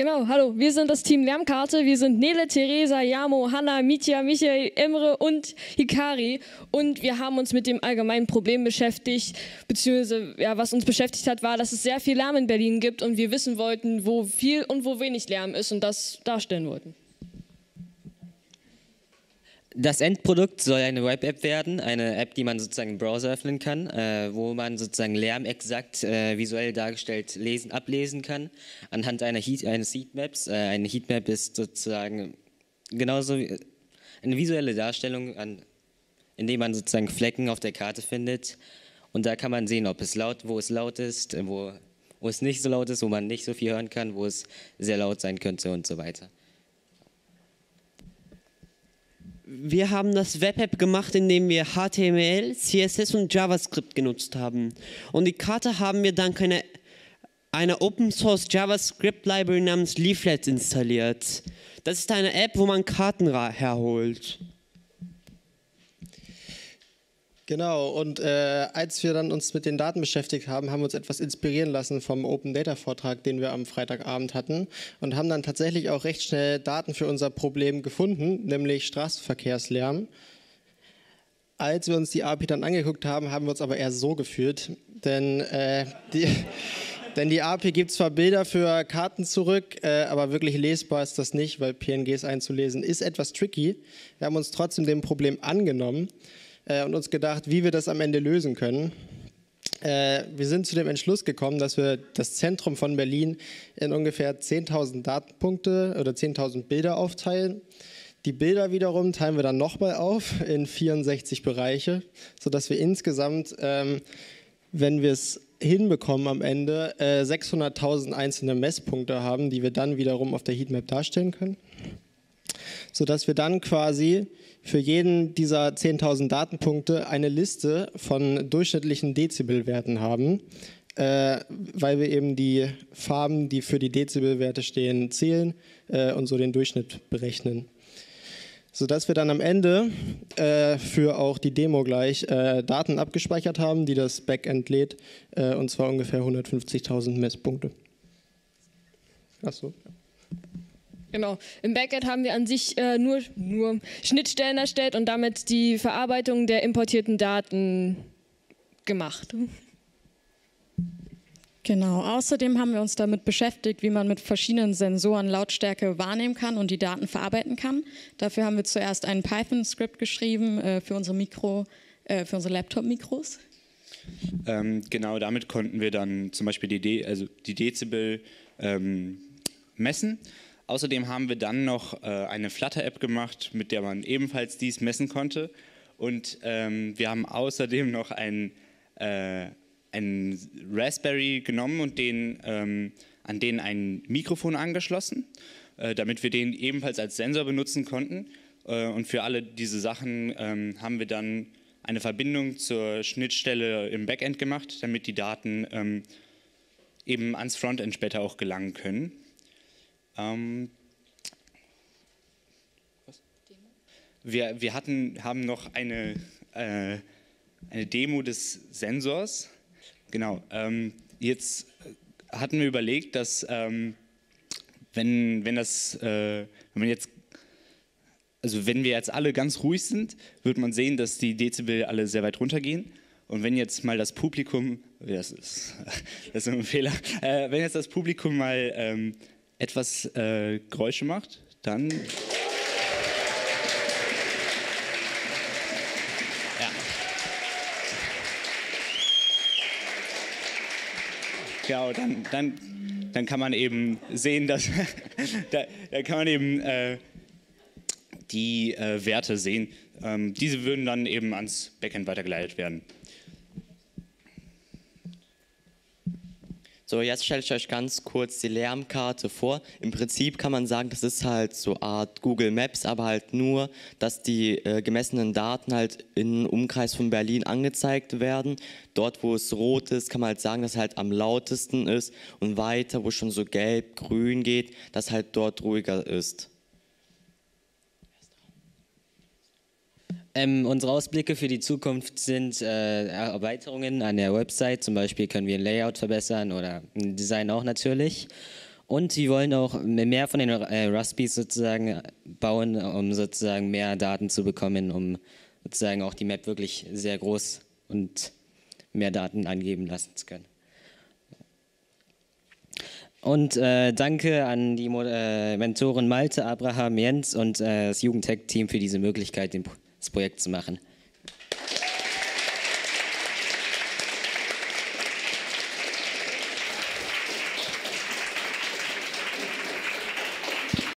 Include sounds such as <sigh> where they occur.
Genau, hallo, wir sind das Team Lärmkarte. Wir sind Nele, Theresa, Jamo, Hanna, Mitya, Michael, Emre und Hikari. Und wir haben uns mit dem allgemeinen Problem beschäftigt, beziehungsweise ja, was uns beschäftigt hat, war, dass es sehr viel Lärm in Berlin gibt und wir wissen wollten, wo viel und wo wenig Lärm ist und das darstellen wollten. Das Endprodukt soll eine Web-App werden, eine App, die man sozusagen im Browser öffnen kann, äh, wo man sozusagen Lärm exakt äh, visuell dargestellt lesen, ablesen kann, anhand einer Heat, eines Heatmaps. Äh, eine Heatmap ist sozusagen genauso eine visuelle Darstellung, an, in dem man sozusagen Flecken auf der Karte findet. Und da kann man sehen, ob es laut, wo es laut ist, wo, wo es nicht so laut ist, wo man nicht so viel hören kann, wo es sehr laut sein könnte und so weiter. Wir haben das Web-App gemacht, indem wir HTML, CSS und JavaScript genutzt haben. Und die Karte haben wir dank einer, einer Open-Source JavaScript-Library namens Leaflets installiert. Das ist eine App, wo man Karten herholt. Genau, und äh, als wir dann uns mit den Daten beschäftigt haben, haben wir uns etwas inspirieren lassen vom Open Data Vortrag, den wir am Freitagabend hatten und haben dann tatsächlich auch recht schnell Daten für unser Problem gefunden, nämlich Straßenverkehrslärm. Als wir uns die API dann angeguckt haben, haben wir uns aber eher so gefühlt, denn äh, die... <laughs> Denn die API gibt zwar Bilder für Karten zurück, äh, aber wirklich lesbar ist das nicht, weil PNGs einzulesen ist etwas tricky. Wir haben uns trotzdem dem Problem angenommen äh, und uns gedacht, wie wir das am Ende lösen können. Äh, wir sind zu dem Entschluss gekommen, dass wir das Zentrum von Berlin in ungefähr 10.000 Datenpunkte oder 10.000 Bilder aufteilen. Die Bilder wiederum teilen wir dann nochmal auf in 64 Bereiche, sodass wir insgesamt, ähm, wenn wir es hinbekommen am Ende, äh, 600.000 einzelne Messpunkte haben, die wir dann wiederum auf der Heatmap darstellen können. Sodass wir dann quasi für jeden dieser 10.000 Datenpunkte eine Liste von durchschnittlichen Dezibelwerten haben, äh, weil wir eben die Farben, die für die Dezibelwerte stehen, zählen äh, und so den Durchschnitt berechnen. Sodass wir dann am Ende äh, für auch die Demo gleich äh, Daten abgespeichert haben, die das Backend lädt, äh, und zwar ungefähr 150.000 Messpunkte. Achso. Genau. Im Backend haben wir an sich äh, nur, nur Schnittstellen erstellt und damit die Verarbeitung der importierten Daten gemacht. Genau. Außerdem haben wir uns damit beschäftigt, wie man mit verschiedenen Sensoren Lautstärke wahrnehmen kann und die Daten verarbeiten kann. Dafür haben wir zuerst ein Python-Skript geschrieben äh, für unsere Mikro, äh, für unsere Laptop-Mikros. Ähm, genau, damit konnten wir dann zum Beispiel die, De also die Dezibel ähm, messen Außerdem haben wir dann noch äh, eine Flutter-App gemacht, mit der man ebenfalls dies messen konnte. Und ähm, wir haben außerdem noch einen, äh, einen Raspberry genommen und den, ähm, an den ein Mikrofon angeschlossen, äh, damit wir den ebenfalls als Sensor benutzen konnten. Äh, und für alle diese Sachen ähm, haben wir dann eine Verbindung zur Schnittstelle im Backend gemacht, damit die Daten ähm, eben ans Frontend später auch gelangen können. Ähm, wir, wir hatten, haben noch eine, äh, eine Demo des Sensors. Genau. Ähm, jetzt hatten wir überlegt, dass ähm, wenn, wenn das, äh, wenn jetzt also wenn wir jetzt alle ganz ruhig sind, wird man sehen, dass die Dezibel alle sehr weit runtergehen. Und wenn jetzt mal das Publikum, das ist, <laughs> das ist ein Fehler, äh, wenn jetzt das Publikum mal ähm, etwas äh, Geräusche macht, dann. Ja. Genau, dann, dann, dann kann man eben sehen, dass <laughs> da, da, kann man eben äh, die äh, Werte sehen. Ähm, diese würden dann eben ans Backend weitergeleitet werden. So, jetzt stelle ich euch ganz kurz die Lärmkarte vor. Im Prinzip kann man sagen, das ist halt so Art Google Maps, aber halt nur, dass die äh, gemessenen Daten halt im Umkreis von Berlin angezeigt werden. Dort, wo es rot ist, kann man halt sagen, dass es halt am lautesten ist und weiter, wo schon so gelb, grün geht, dass halt dort ruhiger ist. Ähm, unsere Ausblicke für die Zukunft sind äh, Erweiterungen an der Website. Zum Beispiel können wir ein Layout verbessern oder ein Design auch natürlich. Und wir wollen auch mehr von den äh, Ruspies sozusagen bauen, um sozusagen mehr Daten zu bekommen, um sozusagen auch die Map wirklich sehr groß und mehr Daten angeben lassen zu können. Und äh, danke an die Mo äh, Mentoren Malte, Abraham, Jens und äh, das Jugendtech-Team für diese Möglichkeit, das Projekt zu machen.